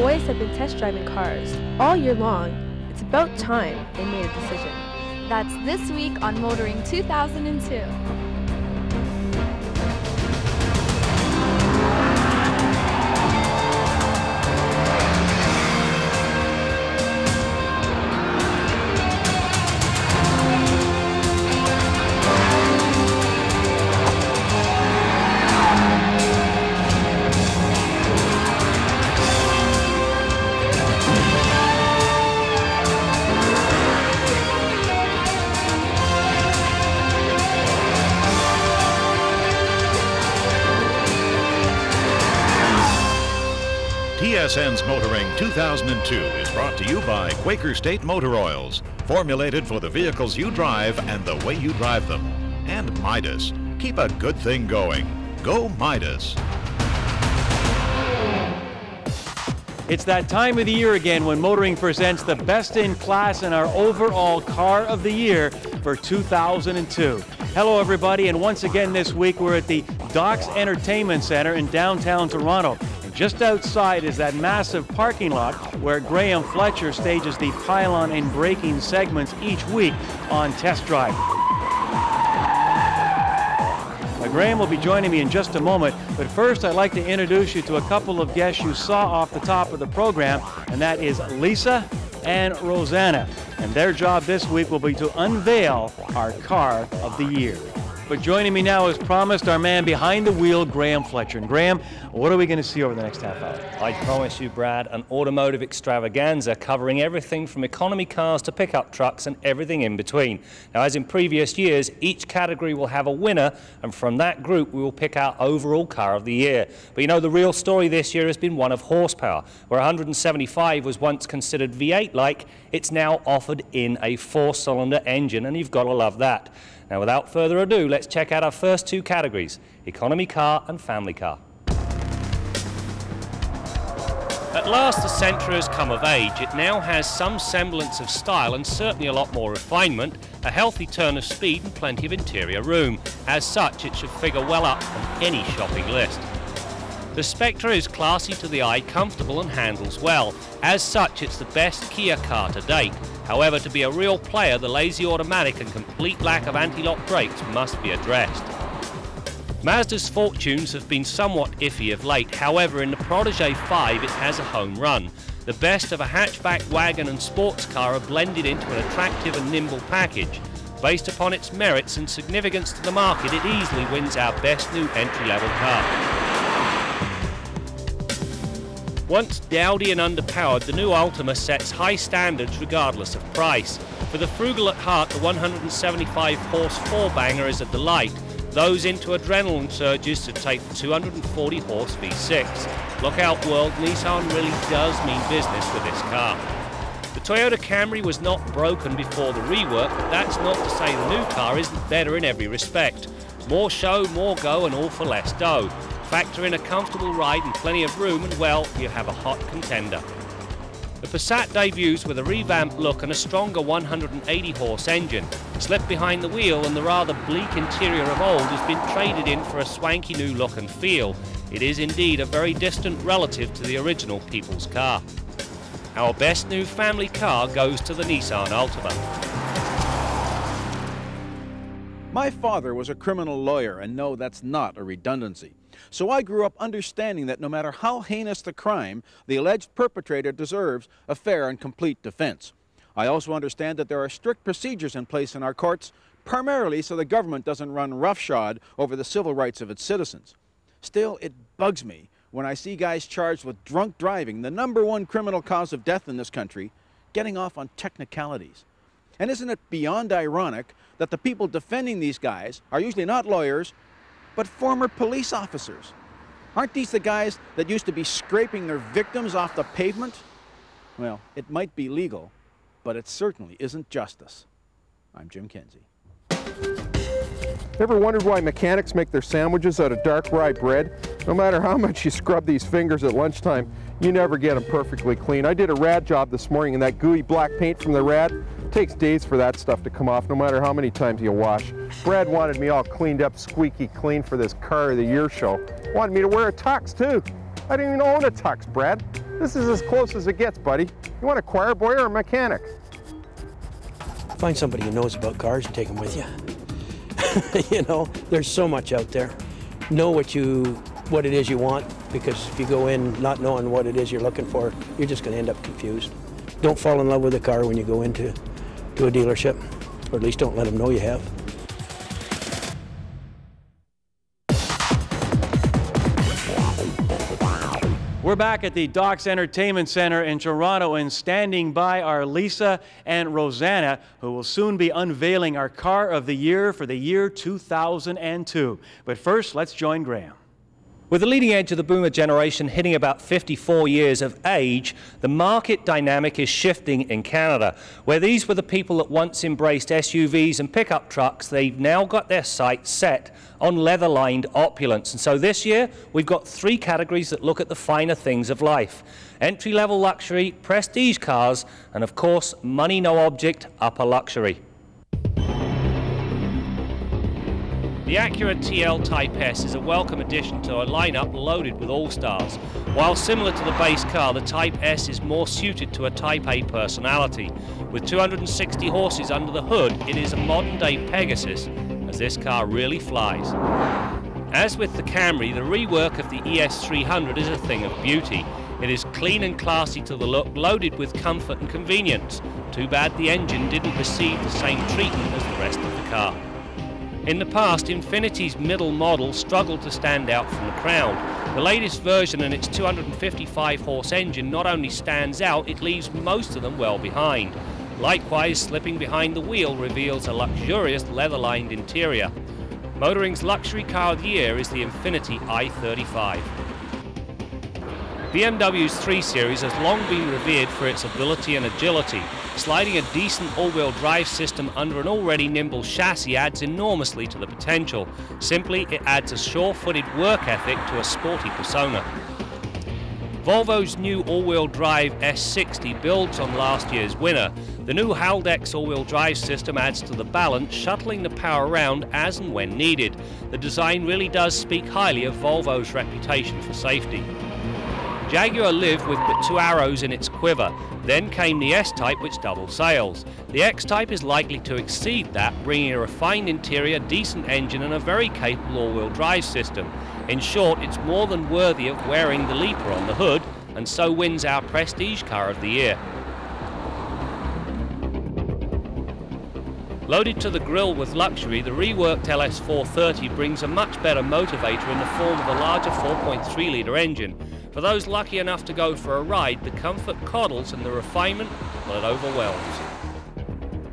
boys have been test driving cars all year long. It's about time they made a decision. That's this week on Motoring 2002. TSN's Motoring 2002 is brought to you by Quaker State Motor Oils, formulated for the vehicles you drive and the way you drive them. And Midas. Keep a good thing going. Go Midas. It's that time of the year again when Motoring presents the best in class in our overall car of the year for 2002. Hello, everybody, and once again this week we're at the Docks Entertainment Center in downtown Toronto. Just outside is that massive parking lot where Graeme Fletcher stages the pylon and braking segments each week on Test Drive. Now, Graeme will be joining me in just a moment, but first I'd like to introduce you to a couple of guests you saw off the top of the program, and that is Lisa and Rosanna. And their job this week will be to unveil our car of the year. But joining me now, as promised, our man behind the wheel, Graeme Fletcher. And Graeme, what are we going to see over the next half hour? I promise you, Brad, an automotive extravaganza covering everything from economy cars to pickup trucks and everything in between. Now, as in previous years, each category will have a winner, and from that group, we will pick our overall car of the year. But you know, the real story this year has been one of horsepower. Where 175 was once considered V8 like, it's now offered in a four cylinder engine, and you've got to love that. Now, without further ado, let's check out our first two categories economy car and family car. At last, the Sentra has come of age. It now has some semblance of style and certainly a lot more refinement, a healthy turn of speed, and plenty of interior room. As such, it should figure well up on any shopping list. The Spectra is classy to the eye, comfortable, and handles well. As such, it's the best Kia car to date. However, to be a real player, the lazy automatic and complete lack of anti-lock brakes must be addressed. Mazda's fortunes have been somewhat iffy of late, however in the Protege 5 it has a home run. The best of a hatchback wagon and sports car are blended into an attractive and nimble package. Based upon its merits and significance to the market, it easily wins our best new entry-level car. Once dowdy and underpowered, the new Altima sets high standards regardless of price. For the frugal at heart, the 175 horse four-banger is a delight, those into adrenaline surges to take the 240 horse V6. Look out world, Nissan really does mean business with this car. The Toyota Camry was not broken before the rework, but that's not to say the new car isn't better in every respect. More show, more go, and all for less dough. Factor in a comfortable ride and plenty of room, and well, you have a hot contender. The Passat debuts with a revamped look and a stronger 180 horse engine. Slipped behind the wheel and the rather bleak interior of old has been traded in for a swanky new look and feel. It is indeed a very distant relative to the original people's car. Our best new family car goes to the Nissan Altima. My father was a criminal lawyer, and no, that's not a redundancy. So I grew up understanding that no matter how heinous the crime, the alleged perpetrator deserves a fair and complete defense. I also understand that there are strict procedures in place in our courts, primarily so the government doesn't run roughshod over the civil rights of its citizens. Still, it bugs me when I see guys charged with drunk driving, the number one criminal cause of death in this country, getting off on technicalities. And isn't it beyond ironic that the people defending these guys are usually not lawyers, but former police officers. Aren't these the guys that used to be scraping their victims off the pavement? Well, it might be legal, but it certainly isn't justice. I'm Jim Kenzie. Ever wondered why mechanics make their sandwiches out of dark rye bread? No matter how much you scrub these fingers at lunchtime, you never get them perfectly clean. I did a rad job this morning and that gooey black paint from the rad takes days for that stuff to come off no matter how many times you wash. Brad wanted me all cleaned up, squeaky clean for this car of the year show. Wanted me to wear a tux too. I didn't even own a tux, Brad. This is as close as it gets, buddy. You want a choir boy or a mechanic? Find somebody who knows about cars and take them with you. you know, there's so much out there. Know what you, what it is you want, because if you go in not knowing what it is you're looking for, you're just going to end up confused. Don't fall in love with a car when you go into to a dealership, or at least don't let them know you have. We're back at the Docks Entertainment Center in Toronto and standing by are Lisa and Rosanna, who will soon be unveiling our car of the year for the year 2002. But first, let's join Graeme. With the leading edge of the boomer generation hitting about 54 years of age, the market dynamic is shifting in Canada. Where these were the people that once embraced SUVs and pickup trucks, they've now got their sights set on leather lined opulence. And so this year, we've got three categories that look at the finer things of life entry level luxury, prestige cars, and of course, money no object, upper luxury. The Acura TL Type S is a welcome addition to a lineup loaded with all-stars. While similar to the base car, the Type S is more suited to a Type A personality. With 260 horses under the hood, it is a modern-day Pegasus, as this car really flies. As with the Camry, the rework of the ES300 is a thing of beauty. It is clean and classy to the look, loaded with comfort and convenience. Too bad the engine didn't receive the same treatment as the rest of the car. In the past, Infiniti's middle model struggled to stand out from the crowd. The latest version and its 255 horse engine not only stands out, it leaves most of them well behind. Likewise, slipping behind the wheel reveals a luxurious leather-lined interior. Motoring's luxury car of the year is the Infiniti i35. BMW's 3 Series has long been revered for its ability and agility. Sliding a decent all-wheel drive system under an already nimble chassis adds enormously to the potential. Simply, it adds a sure-footed work ethic to a sporty persona. Volvo's new all-wheel drive S60 builds on last year's winner. The new Haldex all-wheel drive system adds to the balance, shuttling the power around as and when needed. The design really does speak highly of Volvo's reputation for safety. Jaguar lived with but two arrows in its quiver. Then came the S-Type, which double sails. The X-Type is likely to exceed that, bringing a refined interior, decent engine and a very capable all-wheel drive system. In short, it's more than worthy of wearing the Leaper on the hood, and so wins our Prestige Car of the Year. Loaded to the grill with luxury, the reworked LS430 brings a much better motivator in the form of a larger 4.3 litre engine. For those lucky enough to go for a ride, the comfort coddles and the refinement, well, it overwhelms.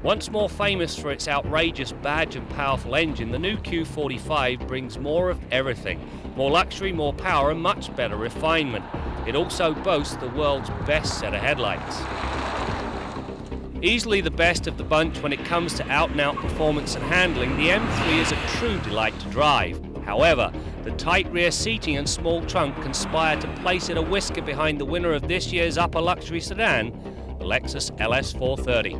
Once more famous for its outrageous badge and powerful engine, the new Q45 brings more of everything. More luxury, more power, and much better refinement. It also boasts the world's best set of headlights. Easily the best of the bunch when it comes to out-and-out -out performance and handling, the M3 is a true delight to drive. However, the tight rear seating and small trunk conspire to place it a whisker behind the winner of this year's upper luxury sedan, the Lexus LS430.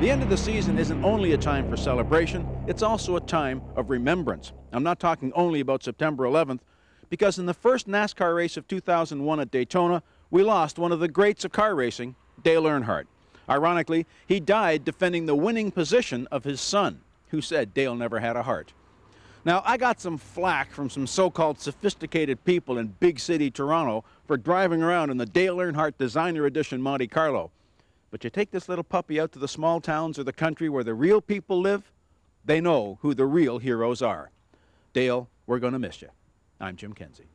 The end of the season isn't only a time for celebration, it's also a time of remembrance. I'm not talking only about September 11th, because in the first NASCAR race of 2001 at Daytona, we lost one of the greats of car racing, Dale Earnhardt. Ironically, he died defending the winning position of his son, who said Dale never had a heart. Now, I got some flack from some so-called sophisticated people in big city Toronto for driving around in the Dale Earnhardt Designer Edition Monte Carlo. But you take this little puppy out to the small towns or the country where the real people live, they know who the real heroes are. Dale, we're going to miss you. I'm Jim Kenzie.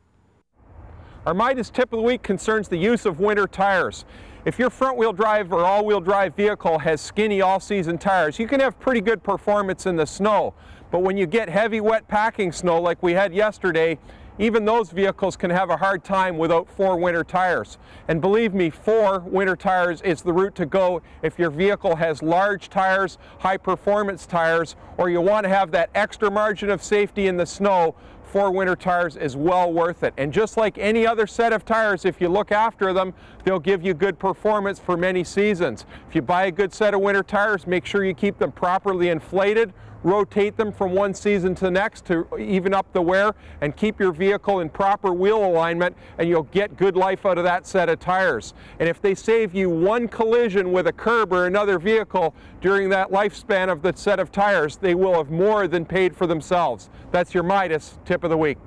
Our Midas tip of the week concerns the use of winter tires. If your front-wheel drive or all-wheel drive vehicle has skinny all-season tires, you can have pretty good performance in the snow. But when you get heavy, wet packing snow like we had yesterday, even those vehicles can have a hard time without four winter tires. And believe me, four winter tires is the route to go if your vehicle has large tires, high performance tires, or you want to have that extra margin of safety in the snow four winter tires is well worth it. And just like any other set of tires, if you look after them, they'll give you good performance for many seasons. If you buy a good set of winter tires, make sure you keep them properly inflated, rotate them from one season to the next to even up the wear and keep your vehicle in proper wheel alignment and you'll get good life out of that set of tires. And if they save you one collision with a curb or another vehicle during that lifespan of the set of tires, they will have more than paid for themselves. That's your Midas tip of the week.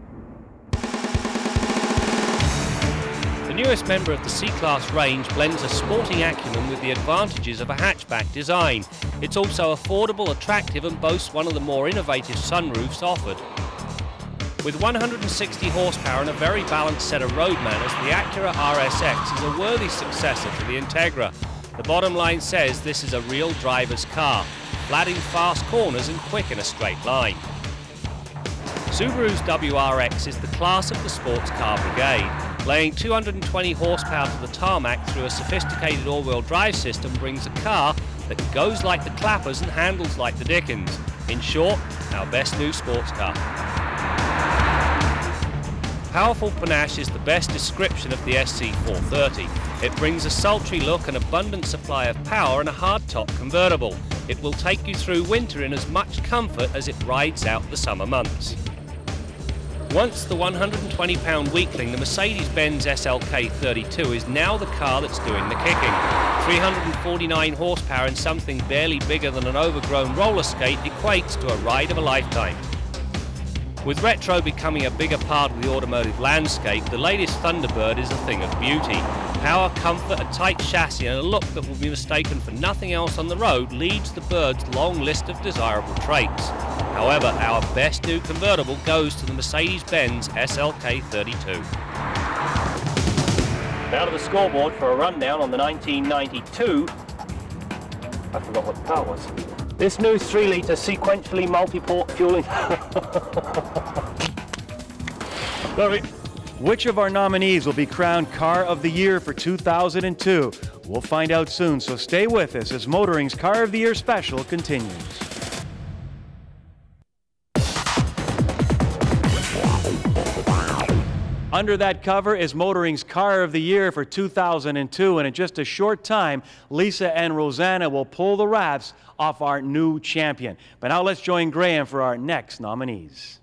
The newest member of the C-Class range blends a sporting acumen with the advantages of a hatchback design. It's also affordable, attractive and boasts one of the more innovative sunroofs offered. With 160 horsepower and a very balanced set of road manners, the Acura RSX is a worthy successor to the Integra. The bottom line says this is a real driver's car, flat in fast corners and quick in a straight line. Subaru's WRX is the class of the sports car brigade. Laying 220 horsepower to the tarmac through a sophisticated all-wheel drive system brings a car that goes like the clappers and handles like the Dickens. In short, our best new sports car. Powerful panache is the best description of the SC430. It brings a sultry look, an abundant supply of power and a hardtop convertible. It will take you through winter in as much comfort as it rides out the summer months. Once the 120 pound weakling, the Mercedes-Benz SLK 32 is now the car that's doing the kicking. 349 horsepower and something barely bigger than an overgrown roller skate equates to a ride of a lifetime. With retro becoming a bigger part of the automotive landscape, the latest Thunderbird is a thing of beauty. Power, comfort, a tight chassis and a look that will be mistaken for nothing else on the road leads the Bird's long list of desirable traits. However, our best new convertible goes to the Mercedes-Benz SLK 32. Now to the scoreboard for a rundown on the 1992. I forgot what the car was. This new 3 litre sequentially multi-port fueling. Sorry. Which of our nominees will be crowned Car of the Year for 2002? We'll find out soon, so stay with us as Motoring's Car of the Year special continues. Under that cover is Motoring's Car of the Year for 2002, and in just a short time, Lisa and Rosanna will pull the wraps off our new champion. But now let's join Graeme for our next nominees.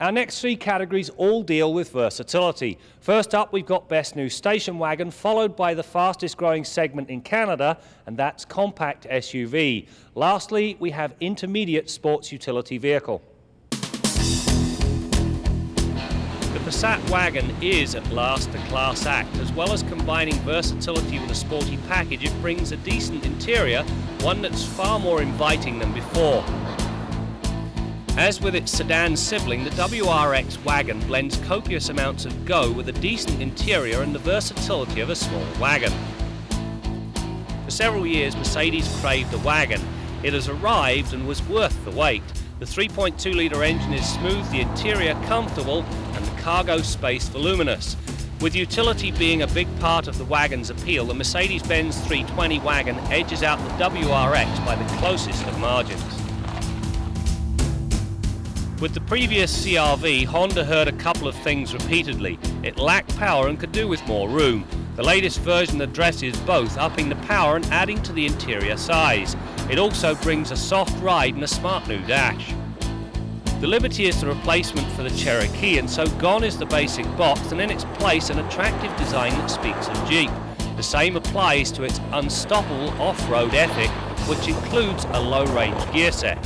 Our next three categories all deal with versatility. First up, we've got Best New Station Wagon, followed by the fastest growing segment in Canada, and that's compact SUV. Lastly, we have Intermediate Sports Utility Vehicle. The Passat wagon is at last a class act. As well as combining versatility with a sporty package, it brings a decent interior, one that's far more inviting than before. As with its sedan sibling, the WRX wagon blends copious amounts of go with a decent interior and the versatility of a small wagon. For several years, Mercedes craved a wagon. It has arrived and was worth the wait. The 3.2 litre engine is smooth, the interior comfortable, and the cargo space voluminous. With utility being a big part of the wagon's appeal, the Mercedes-Benz 320 wagon edges out the WRX by the closest of margins. With the previous CRV, Honda heard a couple of things repeatedly. It lacked power and could do with more room. The latest version addresses both, upping the power and adding to the interior size. It also brings a soft ride and a smart new dash. The Liberty is the replacement for the Cherokee, and so gone is the basic box, and in its place an attractive design that speaks of Jeep. The same applies to its unstoppable off-road ethic, which includes a low-range gear set.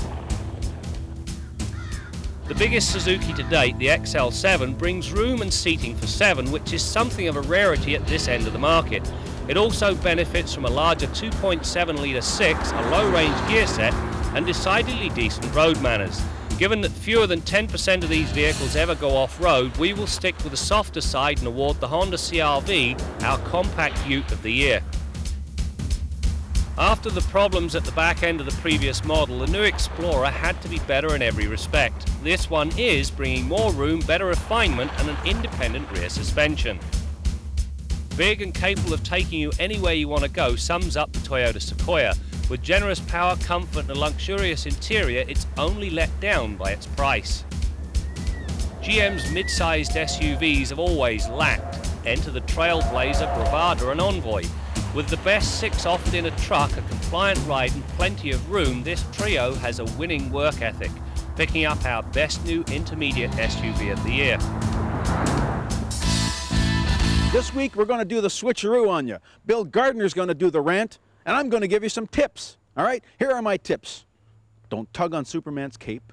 The biggest Suzuki to date, the XL7, brings room and seating for seven, which is something of a rarity at this end of the market. It also benefits from a larger 2.7 litre 6, a low-range gear set, and decidedly decent road manners. Given that fewer than 10% of these vehicles ever go off-road, we will stick with the softer side and award the Honda CRV our compact ute of the year. After the problems at the back end of the previous model, the new Explorer had to be better in every respect. This one is bringing more room, better refinement and an independent rear suspension. Big and capable of taking you anywhere you want to go sums up the Toyota Sequoia. With generous power, comfort and a luxurious interior, it's only let down by its price. GM's mid-sized SUVs have always lacked. Enter the Trailblazer, Bravada and Envoy. With the best six offered in a truck, a compliant ride and plenty of room, this trio has a winning work ethic, picking up our best new intermediate SUV of the year. This week we're going to do the switcheroo on you. Bill Gardner's going to do the rant, and I'm going to give you some tips. All right? Here are my tips. Don't tug on Superman's cape.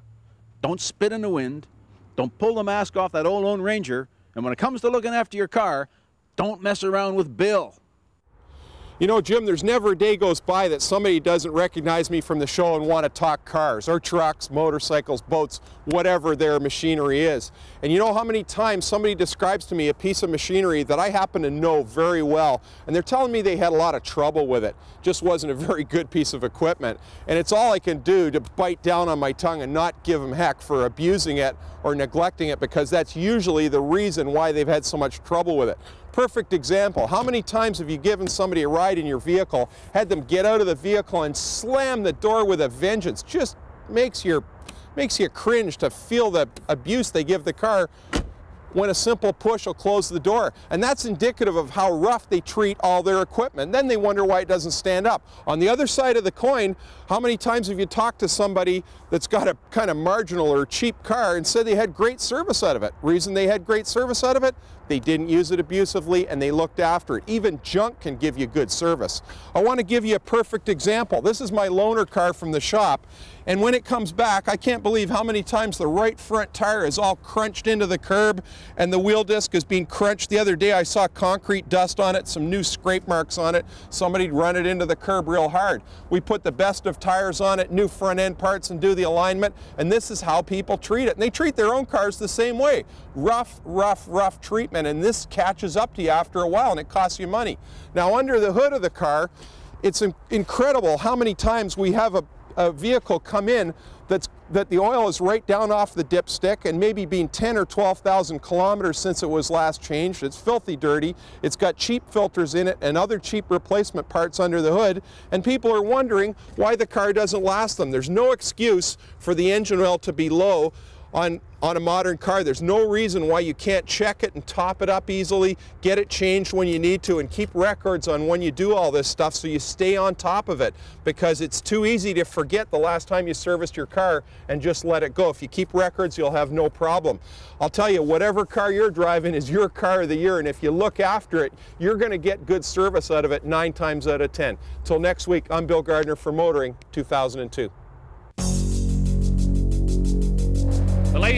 Don't spit in the wind. Don't pull the mask off that old Lone Ranger. And when it comes to looking after your car, don't mess around with Bill. You know, Jim, there's never a day goes by that somebody doesn't recognize me from the show and want to talk cars or trucks, motorcycles, boats, whatever their machinery is. And you know how many times somebody describes to me a piece of machinery that I happen to know very well, and they're telling me they had a lot of trouble with it. Just wasn't a very good piece of equipment. And it's all I can do to bite down on my tongue and not give them heck for abusing it or neglecting it because that's usually the reason why they've had so much trouble with it. Perfect example. How many times have you given somebody a ride in your vehicle, had them get out of the vehicle and slam the door with a vengeance? Just makes your makes you cringe to feel the abuse they give the car when a simple push will close the door. And that's indicative of how rough they treat all their equipment. Then they wonder why it doesn't stand up. On the other side of the coin, how many times have you talked to somebody that's got a kind of marginal or cheap car and said they had great service out of it? Reason they had great service out of it? They didn't use it abusively and they looked after it. Even junk can give you good service. I want to give you a perfect example. This is my loaner car from the shop. And when it comes back, I can't believe how many times the right front tire is all crunched into the curb and the wheel disc is being crunched. The other day I saw concrete dust on it, some new scrape marks on it. Somebody'd run it into the curb real hard. We put the best of tires on it, new front end parts and do the alignment. And this is how people treat it. And they treat their own cars the same way. Rough, rough, rough treatment. And this catches up to you after a while and it costs you money. Now under the hood of the car, it's incredible how many times we have a a vehicle come in that's, that the oil is right down off the dipstick and maybe being 10 or 12,000 kilometers since it was last changed. It's filthy dirty. It's got cheap filters in it and other cheap replacement parts under the hood. And people are wondering why the car doesn't last them. There's no excuse for the engine oil to be low on, on a modern car. There's no reason why you can't check it and top it up easily, get it changed when you need to, and keep records on when you do all this stuff so you stay on top of it because it's too easy to forget the last time you serviced your car and just let it go. If you keep records, you'll have no problem. I'll tell you, whatever car you're driving is your car of the year, and if you look after it, you're going to get good service out of it nine times out of 10. Till next week, I'm Bill Gardner for Motoring 2002.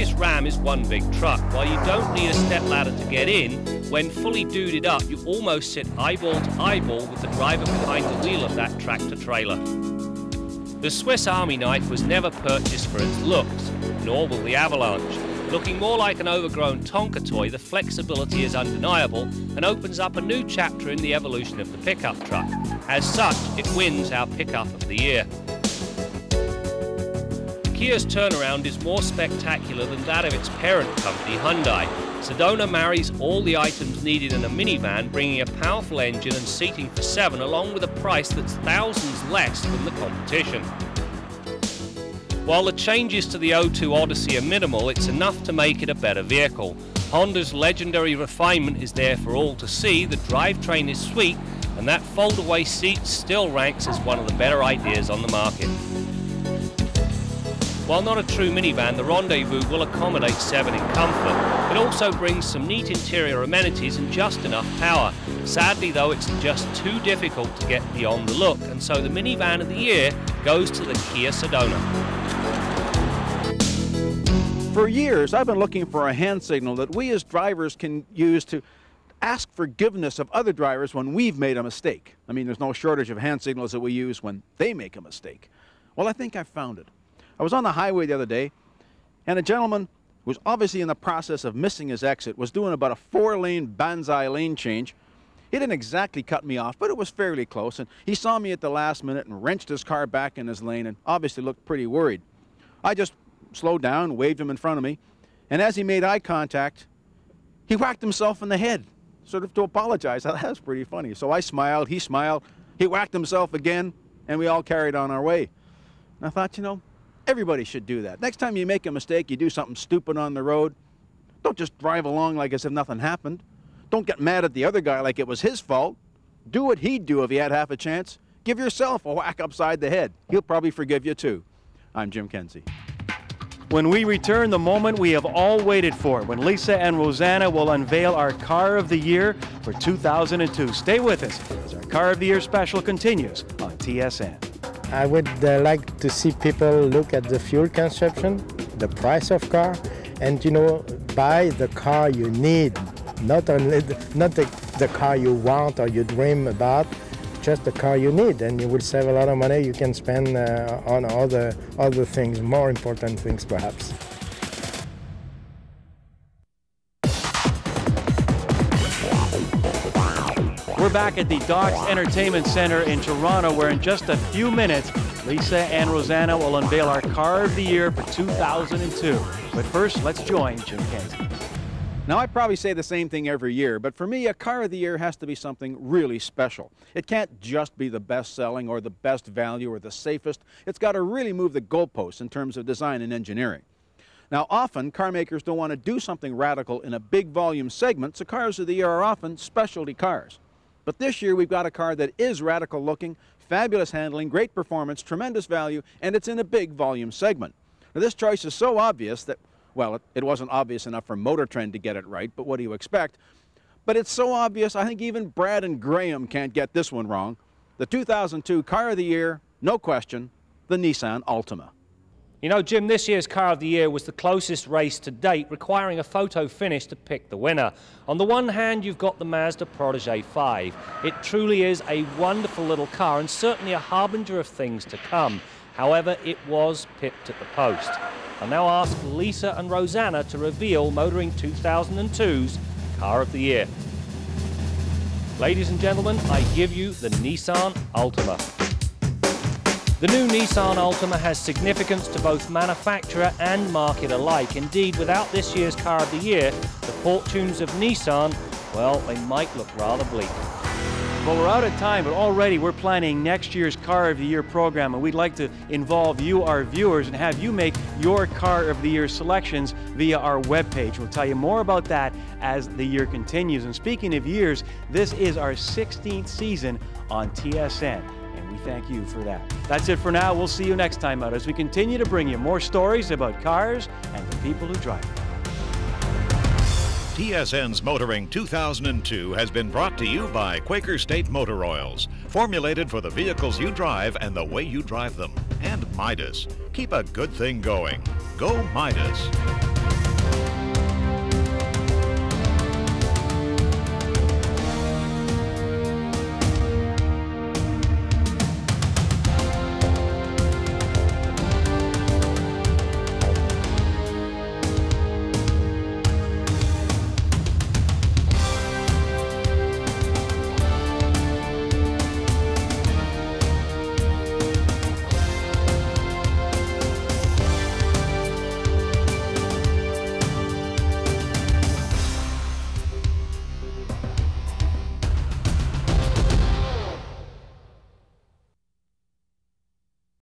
Latest Ram is one big truck. While you don't need a step ladder to get in, when fully duded up, you almost sit eyeball to eyeball with the driver behind the wheel of that tractor trailer. The Swiss Army knife was never purchased for its looks, nor will the Avalanche. Looking more like an overgrown Tonka toy, the flexibility is undeniable and opens up a new chapter in the evolution of the pickup truck. As such, it wins our pickup of the year. Kia's turnaround is more spectacular than that of its parent company, Hyundai. Sedona marries all the items needed in a minivan, bringing a powerful engine and seating for seven, along with a price that's thousands less than the competition. While the changes to the O2 Odyssey are minimal, it's enough to make it a better vehicle. Honda's legendary refinement is there for all to see, the drivetrain is sweet, and that fold-away seat still ranks as one of the better ideas on the market. While not a true minivan, the Rendezvous will accommodate seven in comfort. It also brings some neat interior amenities and just enough power. Sadly though, it's just too difficult to get beyond the look, and so the minivan of the year goes to the Kia Sedona. For years, I've been looking for a hand signal that we as drivers can use to ask forgiveness of other drivers when we've made a mistake. I mean, there's no shortage of hand signals that we use when they make a mistake. Well, I think I've found it. I was on the highway the other day, and a gentleman who was obviously in the process of missing his exit was doing about a four-lane banzai lane change. He didn't exactly cut me off, but it was fairly close, and he saw me at the last minute and wrenched his car back in his lane and obviously looked pretty worried. I just slowed down, waved him in front of me, and as he made eye contact, he whacked himself in the head, sort of to apologize. That was pretty funny. So I smiled, he smiled, he whacked himself again, and we all carried on our way. And I thought, you know, Everybody should do that. Next time you make a mistake, you do something stupid on the road, Don't just drive along like as if nothing happened. Don't get mad at the other guy like it was his fault. Do what he'd do if he had half a chance. Give yourself a whack upside the head. He'll probably forgive you too. I'm Jim Kenzie. When we return, the moment we have all waited for, when Lisa and Rosanna will unveil our Car of the Year for 2002. Stay with us as our Car of the Year special continues on TSN. I would uh, like to see people look at the fuel consumption, the price of car, and you know, buy the car you need, not only the, not the, the car you want or you dream about, just the car you need, and you will save a lot of money. You can spend uh, on other other things, more important things, perhaps. We're back at the Docks Entertainment Center in Toronto, where in just a few minutes, Lisa and Rosanna will unveil our Car of the Year for 2002. But first, let's join Jim Kenzie. Now, I probably say the same thing every year, but for me, a car of the year has to be something really special. It can't just be the best selling or the best value or the safest. It's got to really move the goalposts in terms of design and engineering. Now, often, car makers don't want to do something radical in a big volume segment, so cars of the year are often specialty cars. But this year, we've got a car that is radical looking, fabulous handling, great performance, tremendous value, and it's in a big volume segment. Now, this choice is so obvious that well, it, it wasn't obvious enough for Motor Trend to get it right, but what do you expect? But it's so obvious, I think even Brad and Graeme can't get this one wrong. The 2002 Car of the Year, no question, the Nissan Altima. You know, Jim, this year's Car of the Year was the closest race to date, requiring a photo finish to pick the winner. On the one hand, you've got the Mazda Protege 5. It truly is a wonderful little car and certainly a harbinger of things to come. However, it was pipped at the post. I'll now ask Lisa and Rosanna to reveal Motoring 2002's Car of the Year. Ladies and gentlemen, I give you the Nissan Altima. The new Nissan Altima has significance to both manufacturer and market alike. Indeed, without this year's Car of the Year, the fortunes of Nissan, well, they might look rather bleak. Well, we're out of time, but already we're planning next year's Car of the Year program, and we'd like to involve you, our viewers, and have you make your Car of the Year selections via our webpage. We'll tell you more about that as the year continues. And speaking of years, this is our 16th season on TSN. Thank you for that. That's it for now. We'll see you next time out as we continue to bring you more stories about cars and the people who drive them. TSN's Motoring 2002 has been brought to you by Quaker State Motor Oils, formulated for the vehicles you drive and the way you drive them. And Midas. Keep a good thing going. Go Midas.